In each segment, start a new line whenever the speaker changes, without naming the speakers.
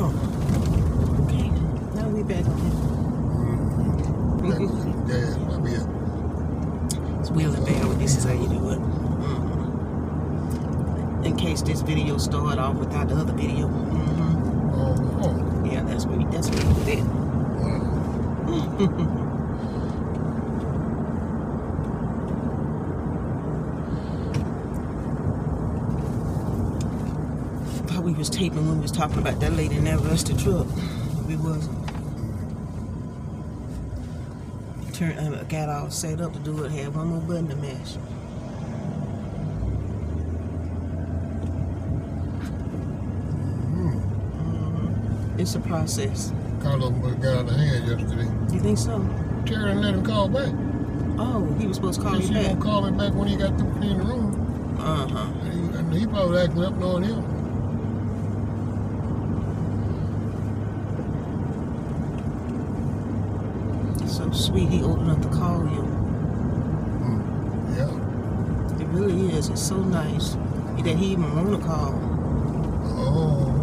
Oh. Okay. Now we back on
Mm-hmm.
it.
Yeah, I'll be it.
It's wheel and bear. This is how you do it. Mhm. In case this video start off without the other video. hmm
Oh, oh.
Yeah, that's where we, that's where we do that.
Wow.
Thought we was taping when we was talking about that lady in that rusted truck. We wasn't. Turn, uh, got all set up to do it. Had one more button to mash.
Mm.
hmm It's a process.
Called up Carlos got out of hand yesterday.
You think so?
Terry let him call back.
Oh, he was supposed to call you
said he
back.
gonna call me back when he got through cleaning the room.
Uh huh.
And he, and he probably acting up knowing him.
Sweet. He old enough to call you.
Mm. Yeah.
It really is. It's so nice that he even want to call.
Oh.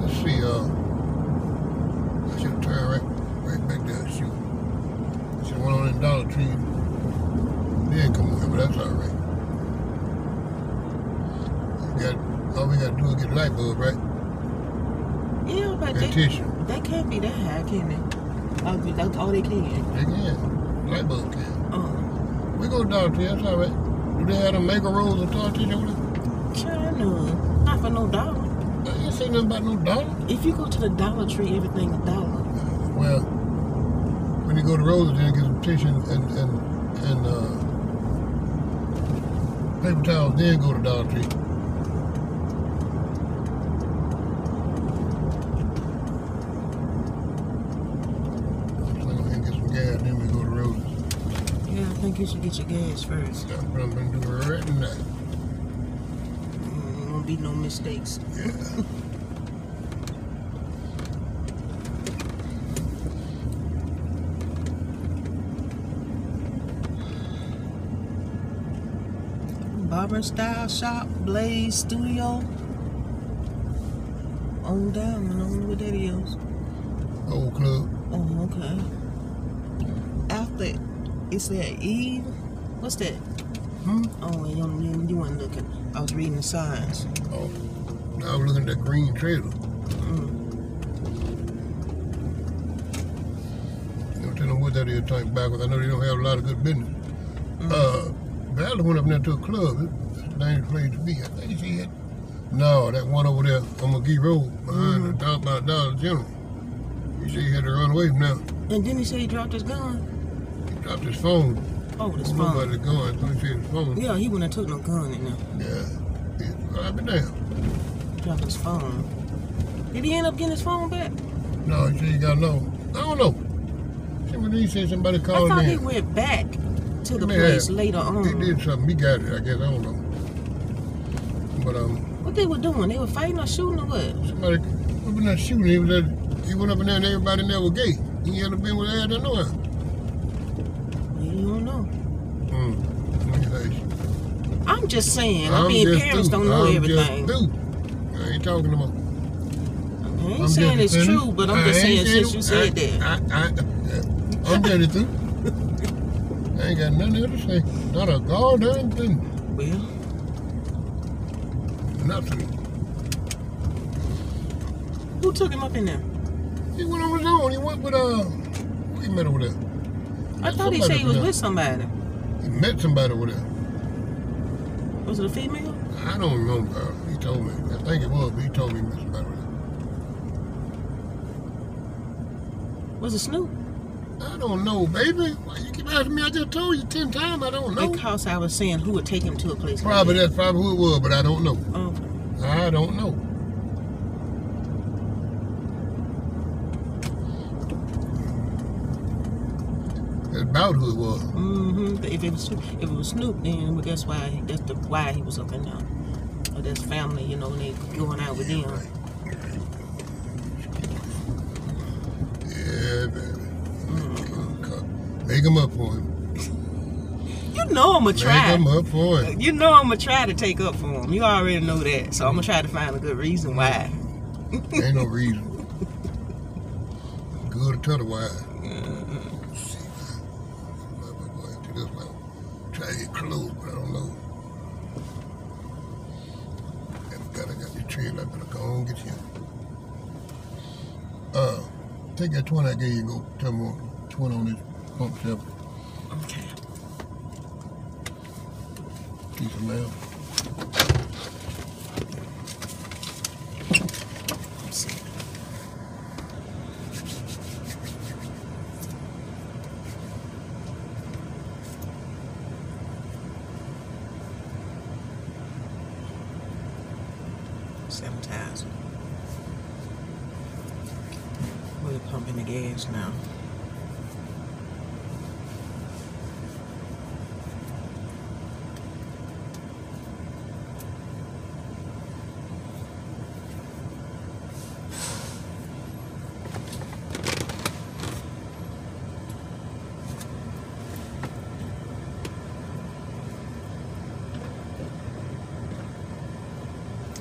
Let's see, uh. I should turn right, right back there. Shoot. Should went on in Dollar Tree. Then come on here, but that's all right. We got, all we got to do is get a light bulb, right?
Yeah, but
And
they,
tissue.
they can't be that high, can they? Oh, that's all they can.
They can. Light bulb can.
Oh,
We go to Dollar Tree, that's all right. Do they have them mega rolls of tortilla over there?
China. Not for no dollar.
I ain't seen nothing about no dollar.
If you go to the Dollar Tree, everything a dollar.
Well, when you go to Rosa, then get some tissue and and and uh, paper towels. Then go to Dollar Tree. So go ahead and get some gas. Then we go to Rosa's.
Yeah, I think you should get your gas first.
That's what I'm gonna do right now.
Mm, won't be no mistakes.
Yeah.
Barber Style Shop, Blaze Studio. On down, I don't know what that is.
Old club.
Oh, okay. After, it's that Eve. What's that?
Hmm.
Oh, you, you, you weren't looking. I was reading the signs.
Oh. I was looking at that green trailer.
Mm.
You know, tell them what that is talking backwards. I know they don't have a lot of good business.
Mm.
Uh, Valley went up there to a club. It's a dangerous place to be. I think he said. No, that one over there on McGee Road behind the Dollar, by Dollar General. He said he had to run away from there.
And then he said he dropped his gun.
Dropped his phone.
Oh, his phone.
Nobody going. So he said his phone.
Yeah, he wouldn't have took no gun in there.
Yeah. He I'll be.
Dropped his phone. Did he end up getting his phone back?
No, he said he got no. I don't know. See, when he said somebody called him.
I thought he went back to the
He may
place
have.
later on.
He did something. He got it. I guess I don't know. But um,
What they were doing? They were fighting or shooting or what?
somebody up in there shooting. He was at, he went up in there and everybody in there was gay. He had to been with that. I know him.
You don't know.
Hmm.
I'm just saying. I
I'm
mean,
just
parents
through.
don't know
I'm
everything.
I ain't talking about.
I ain't
I'm
saying it's true, but I'm
I
just saying since you said
I,
that.
I, I, I'm getting through. I ain't got nothing else to say. Not a goddamn thing.
Well,
Nothing.
who took him up in there?
He went on his own. He went with uh. He met over there.
I thought he said he was with somebody.
He met somebody over there.
Was it a female?
I don't remember. He told me. I think it was, but he told me he met
Was it Snoop?
I don't know, baby. Why you keep asking me? I just told you ten times. I don't know.
Because I was saying who would take him to a place. like
Probably
that.
that's probably who it was, but I don't know.
Okay.
I don't know. That's about who it was.
Mm-hmm. If it was if it was Snoop, then that's why that's the why he was up in there. Or that's family, you know, and they going out with them.
Yeah, baby.
Mm-hmm.
Make him up for him.
You know I'm gonna try.
Make him up for him.
You know I'm gonna try to take up for him. You already know that, so I'm gonna try to find a good reason why.
Ain't no reason. Good or otherwise. See, man. Into this one. Try to get close, but I don't know. And gotta got your trail. I better go on and get you. Uh, take that 20 I gave you and go tell me what 20 on this pump shop.
Okay.
Piece of mail.
Let's see. Seven thousand. We're pumping the gas now.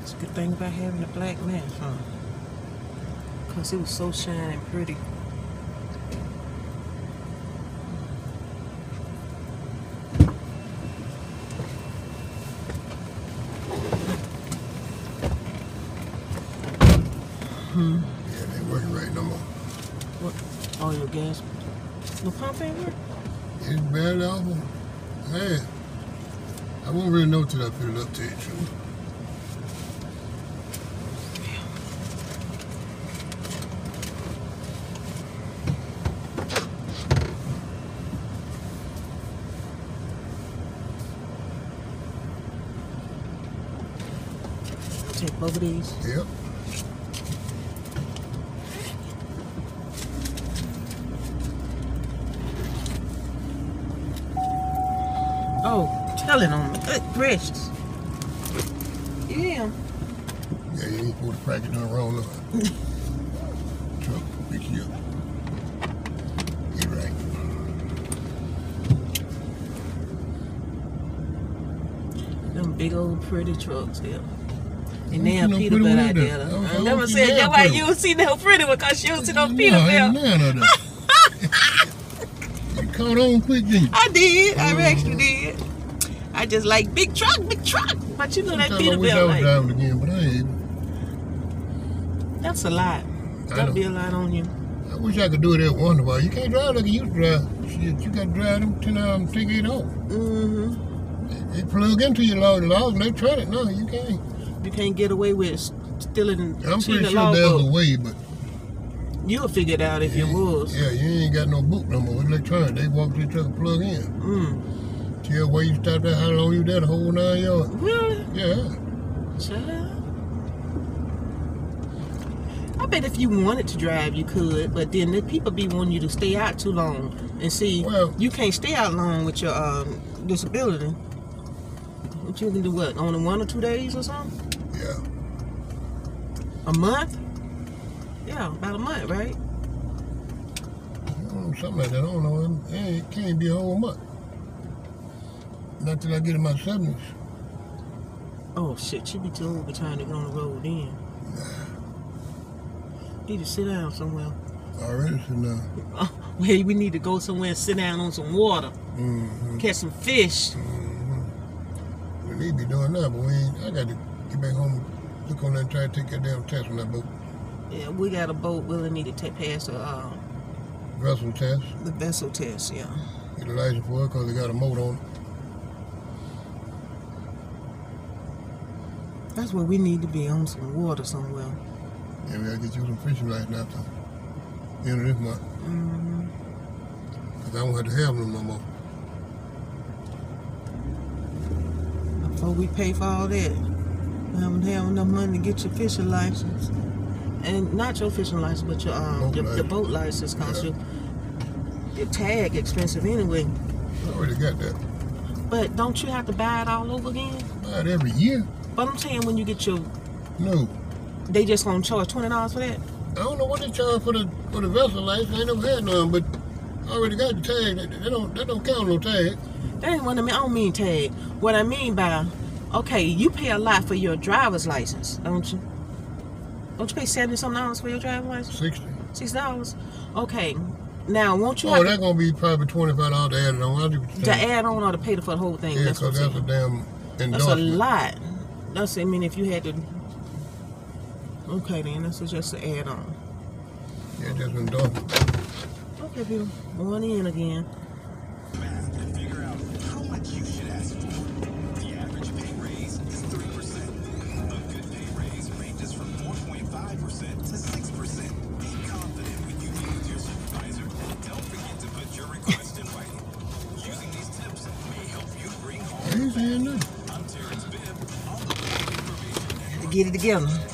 It's a good thing about having a black man, on. Because it was so shiny and pretty. Hmm.
Yeah, they ain't working right no more.
What? Oh, your gas. The pump ain't work?
It's barely off. Hey, I won't really know till I fill it up to it, true.
Take both of these.
Yep.
Oh, telling on me. Good gracious. Yeah.
Yeah, you ain't supposed to crack it down wrong line. Truck, pick you up. Get right.
Them big old pretty trucks there. And now
no Peterbilt
out there.
I don't- I
I
don't
never said
that
why you don't see no pretty because she don't see no Peterbilt.
none of that. you caught on quick, you?
I did. I
Mhm.
actually did. I just like big truck, big truck. But you know that
Sometimes I wish I
Bell
was
like
driving again, but I ain't.
that's a lot. That'll be a lot on you.
I wish I could do it every once in a while. You can't drive like you used to drive. Shit, you got to drive them 10 hours and take it off.
Mm-hmm.
They, they plug into your log, log and they try it. No, you can't.
You can't get away with stealing
I'm pretty
the
sure there's a way, but
You'll figure it out if you was.
yeah, you ain't got no book no more. It's electronic. They walk the truck plug in.
Mm.
Tell where you stopped at, how long you there, the whole nine yards.
Really?
Yeah.
Child. I bet if you wanted to drive, you could, but then the people be wanting you to stay out too long. And see,
Well-
you can't stay out long with your um, disability. But you can do what, only one or two days or something?
Yeah.
A month? Yeah, about a month, right?
Know, something like that. I don't know. It can't be a whole month. Not till I get in my 70s.
Oh shit, you be too old by the time to get on the road then. Need to sit down somewhere.
Already sitting down.
Oh, well, we need to go somewhere and sit down on some water,
Mm-hmm.
catch some fish.
We need to be doing that, but we ain't. I got to get back home, look on that, and try to take that damn test on that boat.
Yeah, we got a boat. We'll need to take past the uh,
Vessel test.
the vessel test. Yeah.
Get a license for it because they got a motor on it.
That's where we need to be on some water somewhere.
Yeah, we got to get you some fishing license after the end of this month.
hmm
Because I don't have to have them no more.
Before we pay for all that, we haven't have enough money to get your fishing license, and not your fishing license, but your um
Boat
your, your
license.
boat license, cause
Yeah.
your your tag expensive anyway.
I already got that.
But don't you have to buy it all over again?
Not every year.
But I'm saying when you get your,
No.
they just gonna charge twenty dollars for that.
I don't know what they charge for the for the vessel license. I ain't never had none, but I already got the tag. That, that don't that don't count no tag.
That ain't what I mean. I don't mean tag. What I mean by, okay, you pay a lot for your driver's license, don't you? Don't you pay seventy some dollars for your driver's license?
Sixty.
Six dollars. Okay. Now, won't you
Oh, that's gonna be probably twenty five dollars to add it on.
To, add on or to pay for the whole thing?
Yeah,
that's I'm
that's a damn
That's a lot. That's I mean, if you had to. Okay, then that's just an add on.
Yeah, just endorsement.
Okay, people. One in again.
Network.
Get it together.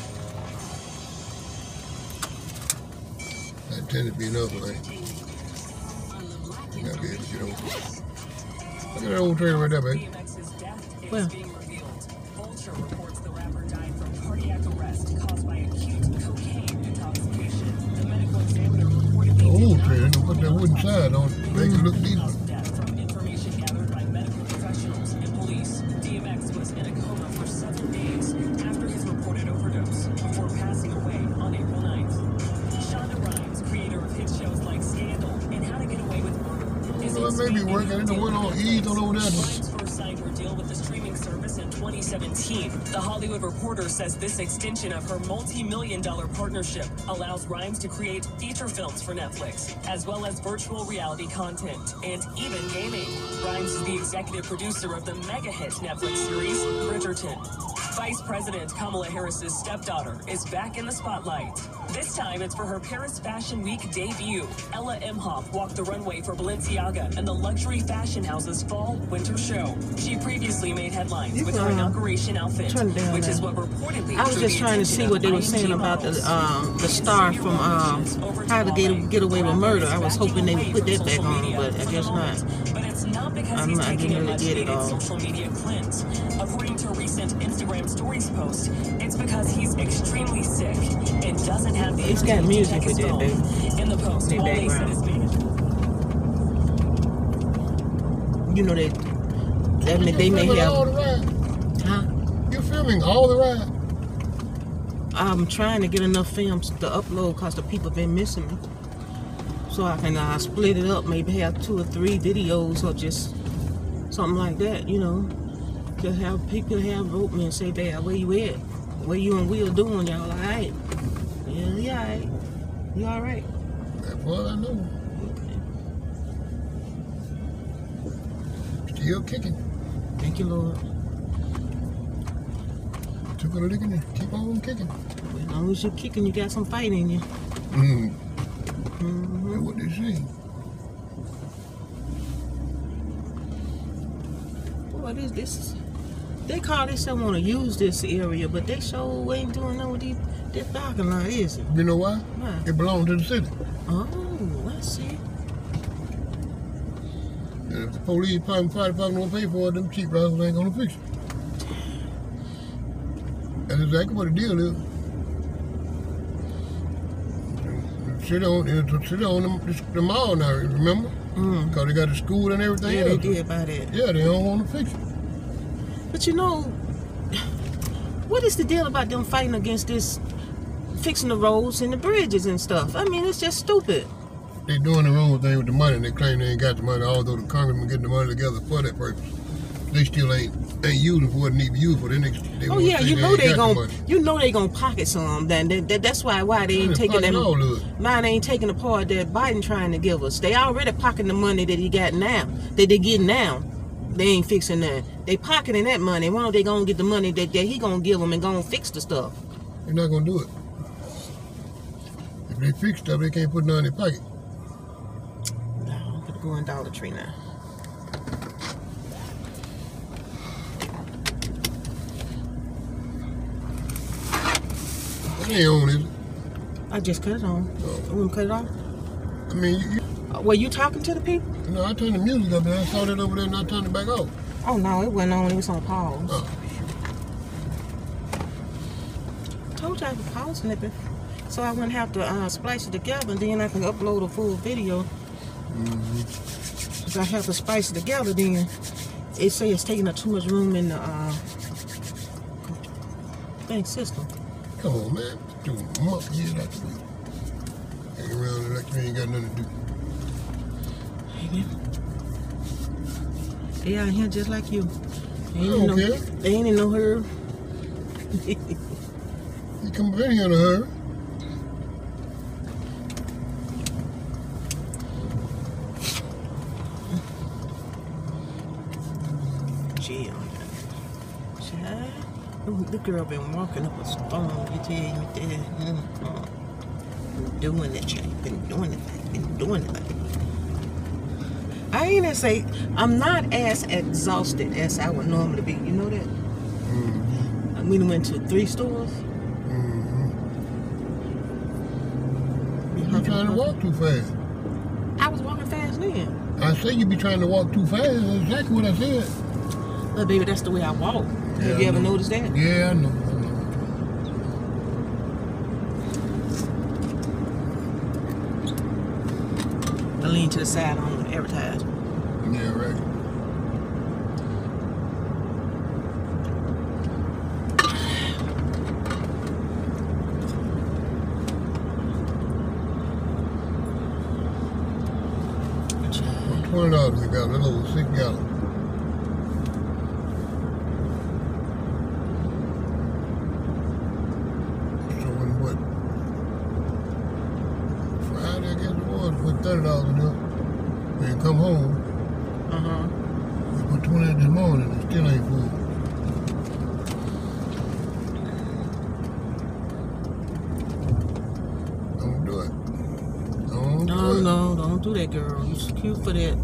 That tends to be right? You gotta be able to get over. Look at that old trailer right there, baby.
DMX's
Well.
being revealed. Vulture reports the rapper died from cardiac arrest caused by acute cocaine intoxication. The medical examiner reportedly
The old
not
put that wooden side on, make it look decent.
Says this extension of her multi-million dollar partnership allows Rhimes to create feature films for Netflix, as well as virtual reality content and even gaming. Rhimes is the executive producer of the mega hit Netflix series Bridgerton. Vice President Kamala Harris's stepdaughter is back in the spotlight. This time it's for her Paris Fashion Week debut. Ella Emhoff walked the runway for Balenciaga and the luxury fashion house's fall winter show. She previously made headlines with her inauguration outfit,
turn it down
which is what reportedly
I was just trying to see what they were saying about the um the star from um How to Get Get Away with Murder. I was hoping they would put that back on, but I guess not.
Moment. But it's not because
I'm
he's
I
taking a much
get it
needed social media cleanse. According to a recent Instagram stories post, it's because he's extremely sick and doesn't have the
It's
energy
got
to
music
check his phone.
baby.
In the post,
In the
Wale said
background.
his
You know they that may, they may
filming all
have
the ride.
huh?
You're filming all the ride.
I'm trying to get enough films to upload because the people been missing me. So I can uh, split it up, maybe have two or three videos or just something like that, you know. Just have people have wrote me and say, Dad, where you at? Where you and Will doing? Y'all alright? Yeah, yeah, alright. You alright?
That's what I know. Still kicking.
Thank you, Lord.
Took a and keep on kicking.
As long as you're kicking, you got some fight in you.
Mm. That's what they say.
Boy, this, this they call this want to use this area, but they sure ain't doing nothing with these, this parking lot, is it?
You know why?
Why?
It belongs to the city.
Oh, I see.
And if the police fire department don't pay for it, them cheap routes ain't gonna fix it. That's exactly what the deal is. City on, the city on the, the mall now, remember?
Mm.
Because they got the school and everything
Yeah, they did by that.
Yeah, they don't want to fix it.
But you know, what is the deal about them fighting against this, fixing the roads and the bridges and stuff? I mean, it's just stupid.
They're doing the wrong thing with the money. They claim they ain't got the money, although the congressman getting the money together for that purpose. They still ain't ain't using for what need to be used for. Then they, they
Oh yeah, you know they
got
gonna, you know they gonna pocket some. Then that, that, that's why why they ain't taking
it.
Mine ain't taking the part that Biden trying to give us. They already pocketing the money that he got now, that they get now. They ain't fixing that. They pocketing that money. Why don't they gonna get the money that, that he gonna give them and gonna fix the stuff?
They're not gonna do it. If they fix stuff, they can't put none in their pocket.
No, I'm gonna go in Dollar Tree now.
That ain't on, it?
I just cut it on.
Oh.
Want to cut it off?
I mean, you, you,
Uh, Were you talking to the people?
No, I turned the music up and I saw that over there and I turned it back off.
Oh no, it wasn't on. It was on pause.
Oh.
told you I could pause it, so I wouldn't have to uh, splice it together, and then I can upload a full video. Cause I have to splice it together, then it say it's taking up too much room in the uh, thing system.
Come on, man. mop head out the way. Hang around like you ain't got nothing to do.
They out here just like you. They ain't, in no,
care.
they ain't in no hurry.
You come in here in a hurry.
Chill. Child. Ooh, the girl been walking up a stone. You tell you that. Mm-hmm. Doing it, child. Been doing it. Been doing it. I ain't gonna say I'm not as exhausted as I would normally be. You know that?
Mm-hmm.
We done went to three stores.
Mm-hmm. You trying to walk too fast.
I was walking fast then.
I say you be trying to walk too fast. That's exactly what I said.
But baby, that's the way I walk.
Yeah,
Have you ever noticed that?
Yeah, I know. I know.
I lean to the side on the advertise.
Yeah, right. Twenty dollars we got a little six gallon. So when what? Friday I guess it was, put thirty dollars in there. And come home,
Uh huh.
we put twenty in this morning and still ain't full. Don't do it. Don't
No,
do it.
no, don't do that, girl. You are cute for that.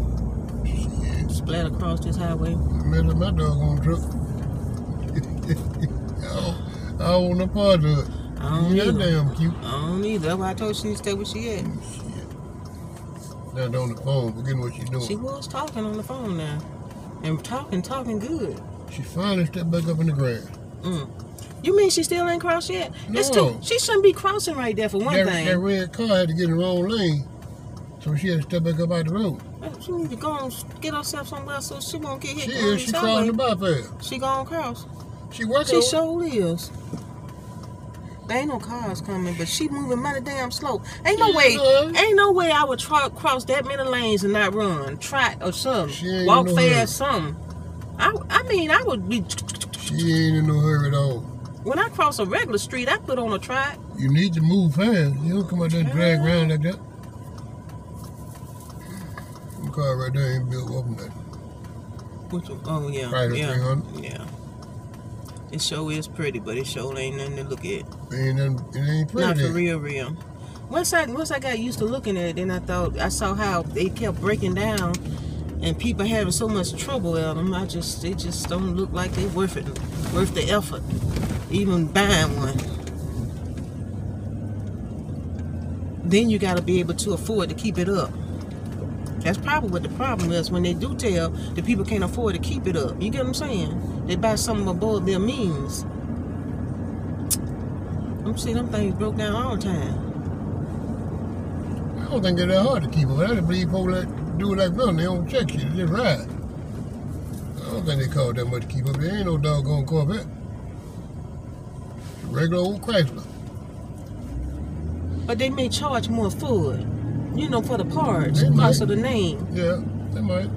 Shit.
Splat across this highway.
mess up my doggone truck. I don't, I don't want no part of it.
I don't
You're
either.
damn cute.
I don't either. That's why I told she to stay where she at.
Shit. Now on the phone, forgetting what she's doing.
She was talking on the phone now. And talking, talking good.
She finally stepped back up in the grass.
Mm. You mean she still ain't crossed yet? It's
No.
too, she shouldn't be crossing right there for one
that,
thing.
that red car had to get in the wrong lane, so she had to step back up out the road.
She need to go and get herself somewhere so she won't get hit.
She is. She crossing the bypass.
She gonna cross.
She working.
She sure is. There ain't no cars coming, but she moving mighty damn slow. Ain't no way, ain't no way I would try cross that many lanes and not run, try or something, walk
no
fast, something. I, I mean, I would be
She ain't in no hurry at all.
when I cross a regular street, I put on a trot.
You need to move fast. You don't come out there and drag around like that. Car right there ain't built up nothing.
Which, oh yeah,
Right,
yeah,
300.
yeah. It sure is pretty, but it sure ain't nothing to look at.
Ain't nothing, it ain't pretty.
Not for real, real. Once I once I got used to looking at it, then I thought I saw how they kept breaking down, and people having so much trouble at them. I just they just don't look like they worth it, worth the effort, even buying one. Then you got to be able to afford to keep it up. That's probably what the problem is when they do tell the people can't afford to keep it up. You get what I'm saying? They buy something above their means. I'm seeing them things broke down all the time.
I don't think it's that hard to keep up. I just believe people that do it like nothing. They don't check shit. They just ride. I don't think they cost that much to keep up. There ain't no doggone Corvette. Regular old Chrysler.
But they may charge more for it. You know, for the parts
They might.
of the name.
Yeah, they might.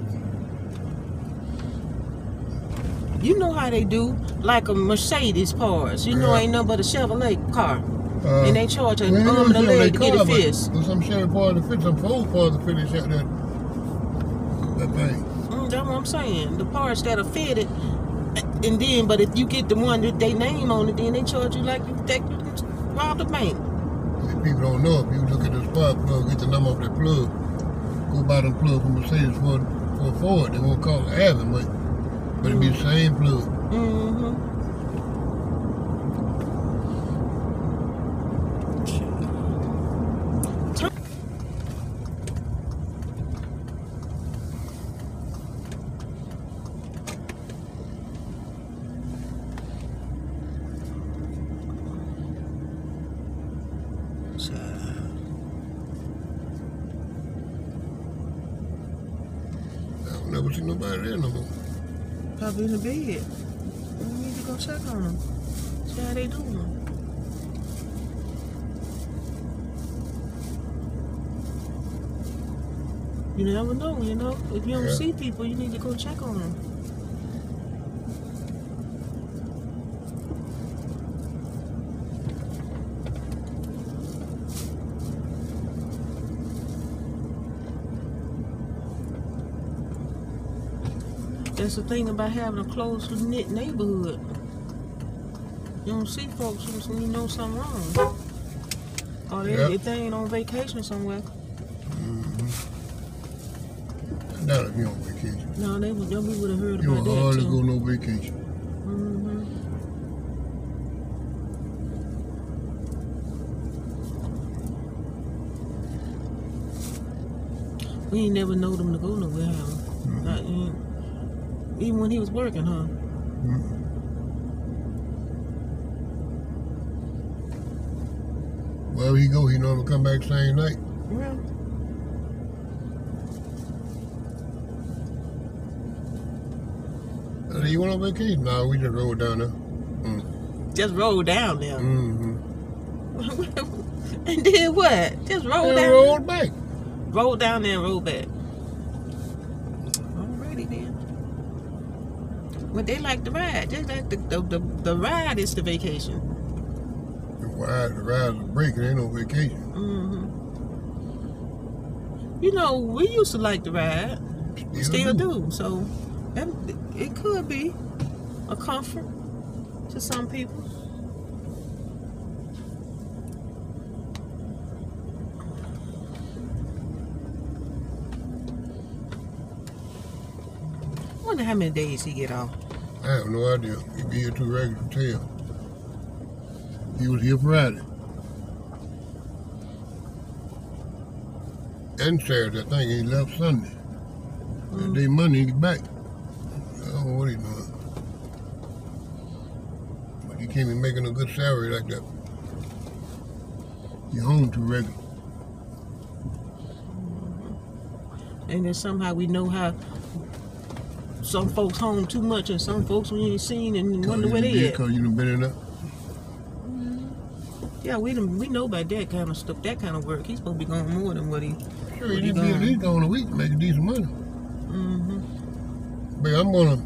You know how they do, like a Mercedes parts. You know, ain't nothing but a Chevrolet car.
Uh,
and they charge a arm and a leg to get
car,
it
but
fixed.
There's some Chevy parts that fit, some Ford parts that fit that, that, that thing.
Mm, that's what I'm saying. The parts that are fitted, and then, but if you get the one that they name on it, then they charge you like you that you robbed a bank.
People don't know if you look at the spark plug, get the number off that plug, go buy them plug from Mercedes for, for Ford, they won't call it having much. But it be the same plug.
Mm-hmm.
ain't nobody there no more.
Probably in the bed. We need to go check on them. See how they doing. You never know, you know. If you don't
yeah.
see people, you need to go check on them. That's the thing about having a close knit neighborhood. You don't see folks you know something wrong. Or they,
Yeah.
if they ain't on vacation somewhere.
Not if you on vacation.
No, they would, we would have heard
You
about that
hardly
too.
go no vacation.
hmm We ain't never know them to go nowhere. Huh? Even, when he was working, huh? Hmm.
Wherever he go, he normally come back same night.
Well,
I said, you went on vacation? No, we just rode down there. Mm.
just roll down there.
Mm-hmm.
and did what? Just roll
And
down.
rode back.
Roll down there and roll back. Alrighty then. But they like the ride. Just like the, the, the, the ride is the vacation.
The ride, the ride's a break. It ain't no vacation.
Mm-hmm. You know, we used to like the ride.
Still,
Still do. So that, it could be a comfort to some people. Wonder how many days he get off.
I have no idea. He'd be here too regular to tell. He was here Friday. And Saturday, I think he left Sunday. That day Monday, he's back. I don't know what he doing. But he can't be making a good salary like that. He home too regular.
And then somehow we know how some folks home too much and some folks we ain't seen and wonder where they at.
Because you done been in there.
Yeah, we done, we know about that kind of stuff, that kind of work. He's supposed to be going more than what he.
Sure, he
going?
least going a week, making decent money.
hmm
But I'm gonna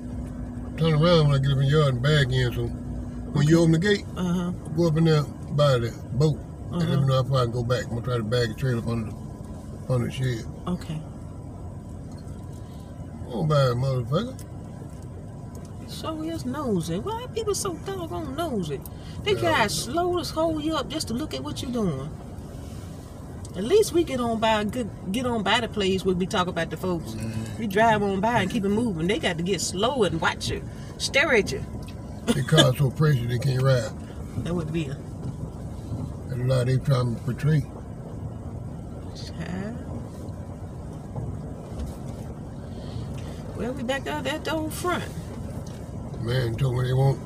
turn around when I get up in the yard and bag in. So when you open the gate,
Uh huh.
go up in there by the boat and let
Uh-huh.
me know how far I can go back. I'm gonna try to bag a trailer up under the, under the shed.
Okay.
Go by motherfucker.
So is nosy. Why are people so doggone nosy? They
Yeah.
got slow to hold you up just to look at what you're doing. At least we get on by good get on by the place where we talk about the folks. Mm-hmm. We drive on by and keep it moving. They got to get slow and watch you, stare at you.
They car so precious they can't ride.
That would be a
That's a lot they trying to portray.
child. We back out that old front.
Man told me they won't.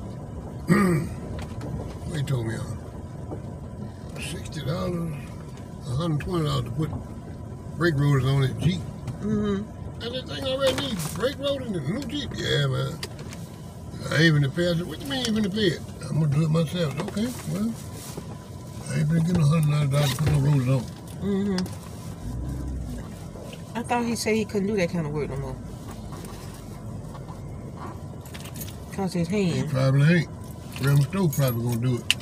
they told me uh, sixty dollars, one hundred twenty dollars to put brake rotors on his Jeep.
Mm-hmm.
This thing already needs brake rotors in the new Jeep. Yeah, man. I ain't even to pay. I said, what you mean you even to pay it? I'm gonna do it myself. Okay, well, I ain't been getting a hundred dollars to put no rotors on.
Mm-hmm. I thought he said he couldn't do that kind of work no more. Cause his hand.
probably ain't. Ram Stowe probably gonna do it.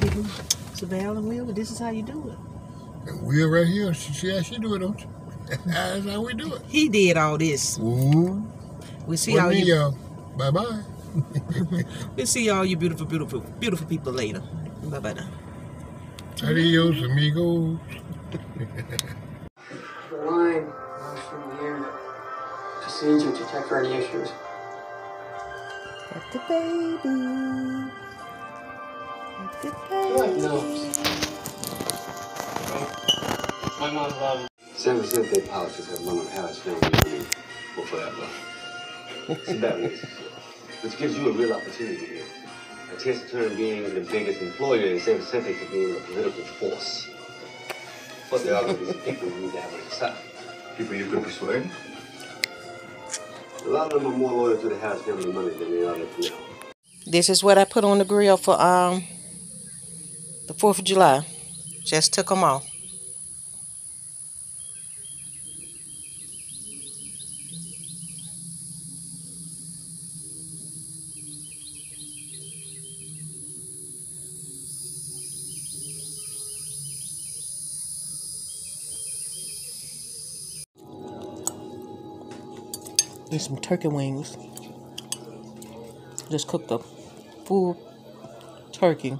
People. It's a Val and Will, but this is how you do it.
And we're right here. She, see how she do it, don't you? That's how we do it.
He did all this.
Ooh.
We see all you.
y'all. Bye bye.
We see all you beautiful, beautiful, beautiful people later. Bye bye now.
Adios, amigos.
The line runs from here to Caesar to check for any issues.
Got the baby. Got the
Like
baby.
nose. Oh, my mom's um, love.
San Vicente politics have known Harris family money for forever. It's a bad relationship, which gives you a real opportunity here. A chance to turn being the biggest employer in San Vicente to being a political force. But there are going to be some people you need to have on your side.
People you could persuade?
A lot of them are more loyal to the Harris family money than they are to Canal.
This is what I put on the grill for um the 4th of July. Just took them off. And some turkey wings. Just cook the full turkey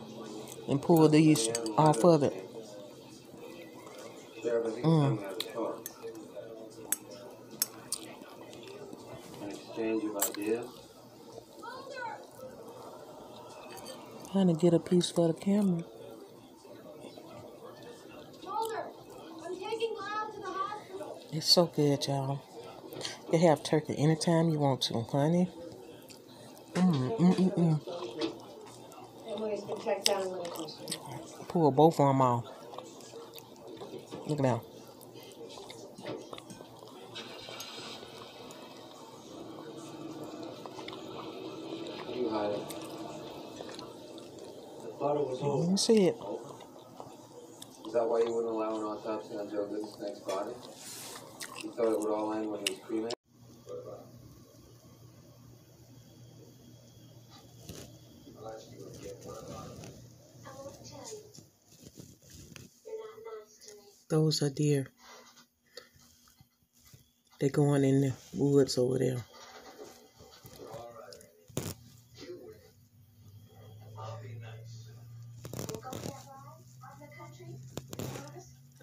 and pull these off of it. Mm. Trying to get a piece for the camera. It's so good, y'all. You have turkey anytime you want to, honey. Mm, mm, mm.
Emily's been checked down in medical center.
Pull both of them off. Look at that.
You hide it.
You see it.
Is that why you wouldn't allow an autopsy on Joe Good's next body? You thought it would all end when he was cremated?
I won't tell you. You're not nice
Those are deer. They're going in the woods over there.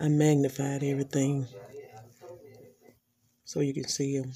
I magnified everything so you can see them.